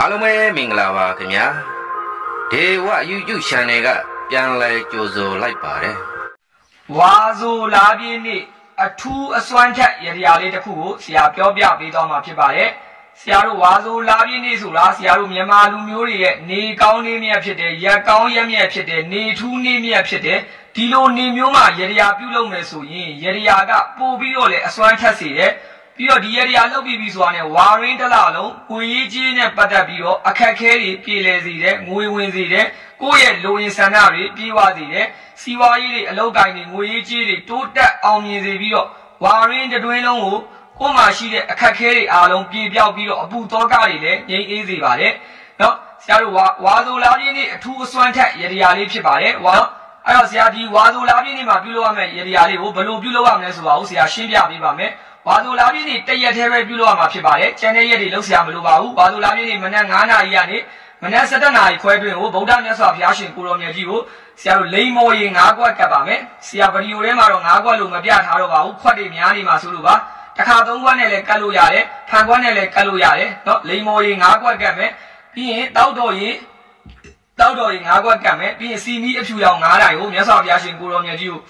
အားလုံးပဲမင်္ဂလာပါခင်ဗျာဒေဝ YouTube Channel ကပြန်လည်ကြိုဆိုလိုက်ပါတယ်ဝါဆိုလာပြင်းနေ့အထူးအစွမ်းထက်ရရလေးတစ်ခုကိုဆရာပြောပြပေးသွားမှာဖြစ်ပါတယ်ဆရာတို့ဝါဆိုလာပြင်းနေ့ဆိုတာဆရာတို့မြန်မာလူမျိုးတွေရဲ့နေကောင်းနေမြတ်ဖြစ်တယ်ရက်ကောင်းရက်မြတ်ဖြစ်တယ်နေထူးနေမြတ်ဖြစ်တယ်ဒီလိုနေမျိုးမှာရရပြုလုပ်မယ်ဆိုရင်ရရကပို့ပြီးတော့လေအစွမ်းထက်စေတယ် ပြီးတော့ဒီရရလောက်ပြီးပြီဆိုတာနဲ့ဝါရင်းတစ်လလုံးကိုရေးကြီးနဲ့ပတ်သက်ပြီးတော့အခက်ခဲတွေပြေလည်စေတယ်ငွေဝင်စေတယ်ကိုယ့်ရဲ့လိုရင်ဆန္ဒတွေပြေဝစေတယ်စီးပွားရေးတွေအလောက်ကိုင်းတွေငွေရေးကြီးတွေတိုးတက်အောင်မြင်စေပြီးတော့ဝါရင်းတွင်းလုံးကိုကိုယ်မှာရှိတဲ့အခက်ခဲတွေအားလုံးပြေပြောက်ပြီးတော့အပူသောကတွေလည်းငြိမ်းအေးစေပါတယ်နော်ဆရာတို့ဝါဝါဆိုလာပြင်းနေ့အထူးအစွမ်းထက်ရရလေးဖြစ်ပါတယ်ဝါအဲ့တော့ဆရာဒီဝါဆိုလာပြင်းနေ့မှာပြုလုပ်ရမယ့်ရရလေးကိုဘယ်လိုပြုလုပ်ရမလဲဆိုတာကိုဆရာရှင်းပြပေးပါမယ် ဝါဆိုလာပြည့်နေ့တရက်သေးပဲပြုလုပ်ရမှာဖြစ်ပါတယ်။ကျန်တဲ့ရက်တွေလှုပ်ရှားမလို့ပါဘူး။ဝါဆိုလာပြည့်နေ့မနက်9နာရီကနေမနက်7နာရီခွဲတွင်ကိုဗုဒ္ဓမြတ်စွာဘုရားရှင်ကိုရောင်မြတ်ကြီးကိုဆရာတို့လိမ္မော်ရင်9ခွက်ကပ်ပါမယ်။ဆရာဗီဒီယိုထဲမှာတော့9ခွက်လို့မပြထားတော့ပါဘူး။ခွက်တွေများနေမှာဆိုလို့ပါ။တစ်ခါသုံးခွက်နဲ့လည်းကတ်လို့ရတယ်။ဖန်ခွက်နဲ့လည်းကတ်လို့ရတယ်။နော်လိမ္မော်ရင်9ခွက်ကပ်မယ်။ပြီးရင်တောက်တော်ရင်တောက်တော်ရင်9ခွက်ကပ်မယ်။ပြီးရင်စီမီအဖြူရောင်9တိုင်ကိုမြတ်စွာဘုရားရှင်ကိုရောင်မြတ်ကြီးကို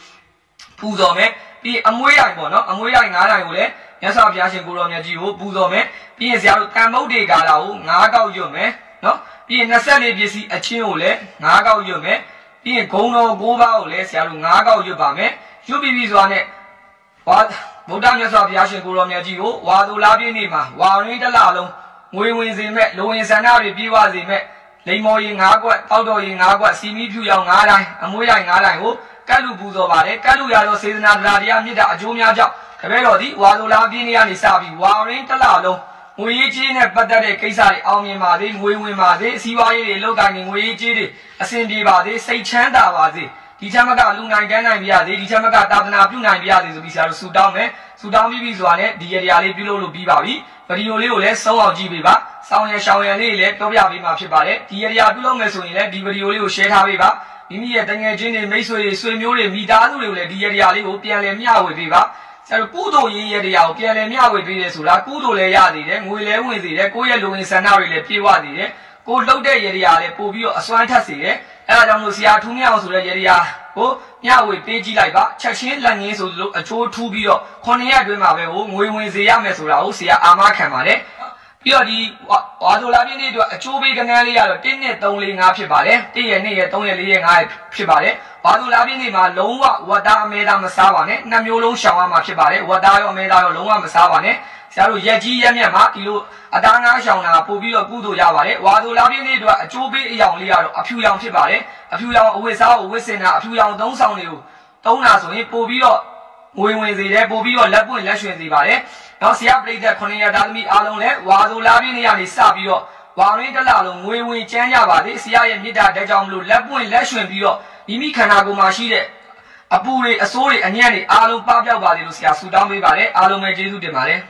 ပူဇော်မယ်။ ပြီးအမွှေးရိုင်ပေါ့နော်အမွှေးရိုင်9တိုင်ကိုလည်းမြတ်စွာဘုရားရှင်ကိုရောမြတ်ကြီးကိုပူဇော်မယ်ပြီးရင်ဆရာတို့တန်မုတ်တွေကာလာကို9ကောက်ရွတ်မယ်နော်ပြီးရင်24ပစ္စည်းအချင်းကိုလည်း9ကောက်ရွတ်မယ်ပြီးရင်ဂုံတော်9ပါးကိုလည်းဆရာတို့9ကောက်ရွတ်ပါမယ်ရွတ်ပြီးပြီဆိုတာနဲ့ဝါဗုဒ္ဓမြတ်စွာဘုရားရှင်ကိုရောမြတ်ကြီးကိုဝါသူလားပြည့်နေ့မှာဝါရင်းတစ်လလုံးငွေဝင်စေမဲ့လိုဝင်ဆန္ဒတွေပြေးဝစေမဲ့လိမ္မော်ရင်၅ကွက်တောက်တော်ရင်၅ကွက်စီမီဖြူရောင်၅တိုင်းအမွှေးရိုင်၅တိုင်းကို ကတ်လူပူဇော်ပါတယ်ကတ်လူရသောစေတနာတရားတရားမြစ်တာအကျိုးများကြောင့်တပည့်တော်ဒီဝါဆိုလာပြင်းနေရနေစပြီးဝါရင်းတစ်လလုံးငွေရေးကြီးနဲ့ပတ်သက်တဲ့ကိစ္စတွေအောင်မြင်ပါစေငွေဝင်ပါစေအစည်းအဝေးတွေလောက်ကိုင်းနေငွေရေးကြီးတွေအဆင်ပြေပါစေစိတ်ချမ်းသာပါစေဒီချမ်းမကလူနိုင်ကမ်းနိုင်ပြရစေဒီချမ်းမကတာသနာပြုနိုင်ပြရစေဆိုပြီးဆရာတို့ဆူတောင်းမယ်ဆူတောင်းပြီးပြီဆိုတာနဲ့ဒီရတရားလေးပြုလုပ်လို့ပြီးပါပြီဗီဒီယိုလေးကိုလည်းဆုံးအောင်ကြည့်ပေးပါစောင်းရရှောင်းရလေးလည်းပြောပြပေးမှာဖြစ်ပါတယ်ဒီရတရားပြုလုပ်မယ်ဆိုရင်လည်းဒီဗီဒီယိုလေးကို share ထားပေးပါ မိမိရဲ့တငယ်ချင်းတွေမိတ်ဆွေတွေဆွေမျိုးတွေမိသားစုတွေကိုလည်းဒီရတရားလေးကိုပြန်လည်မျှဝေပေးပါဆရာတို့ကုသိုလ်ရေးရတရားကိုပြန်လည်မျှဝေပေးတယ်ဆိုတာကုသိုလ်လည်းရသေးတယ်ငွေလည်းဝင်သေးတယ်ကိုယ့်ရဲ့လူဝင်ဆန္ဒတွေလည်းပြေဝသေးတယ်ကိုလှုပ်တဲ့ရတရားလည်းပို့ပြီးတော့အစွမ်းထက်စေတယ်အဲဒါကြောင့်လို့ဆရာထူးမြအောင်ဆိုတဲ့ရတရားကိုမျှဝေပေးကြည့်လိုက်ပါချက်ချင်းလက်ငင်းဆိုလို့အချိုးထူးပြီးတော့ခုနှစ်ရက်အတွင်းမှာပဲဟိုငွေဝင်စေရမယ်ဆိုတာကိုဆရာအာမခံပါတယ် ပြီးတော့ဒီဝါဒိုလာပြင်းနေ့အတွက်အချိုးပေးကနန်းလေးကတော့1နဲ့3 4 5ဖြစ်ပါတယ်1ရက်2ရက်3ရက်4ရက်5ရက်ဖြစ်ပါတယ်ဝါဒိုလာပြင်းနေ့မှာလုံးဝဝတ်သားအမဲသားမစားပါနဲ့နှစ်မျိုးလုံးရှောင်ရမှာဖြစ်ပါတယ်ဝတ်သားရောအမဲသားရောလုံးဝမစားပါနဲ့ဆရာတို့ရက်ကြီးရက်မြတ်မှာဒီလိုအသားငါးရှောင်တာပို့ပြီးတော့ကုသိုလ်ရပါတယ်ဝါဒိုလာပြင်းနေ့အတွက်အချိုးပေးအယောင်လေးကတော့အဖြူရောင်ဖြစ်ပါတယ်အဖြူရောင်အဝတ်စားကိုဝတ်ဆင်တာအဖြူရောင်သုံးဆောင်တွေကိုသုံးတာဆိုရင်ပို့ပြီးတော့ငွေဝင်စေတယ်ပို့ပြီးတော့လက်ပွင့်လက်ရွှင်စေပါတယ် နောက်ဆရာပရိသတ်9ရက်သားသမီးအားလုံးလည်းဝါဆိုလာပြည့်နေရနေစပြီးတော့ဝါရင်းတလလုံးငွေဝင်ကျန်းကြပါစေဆရာရဲ့မြစ်တာတက်ကြောင်မလို့လက်ပွင့်လက်ရွှင်ပြီးတော့မိမိခန္ဓာကိုယ်မှာရှိတဲ့အပူတွေအဆိုးတွေအညံ့တွေအားလုံးပပျောက်ပါစေလို့ဆရာဆုတောင်းပေးပါတယ်အားလုံးပဲကျေးဇူးတင်ပါတယ်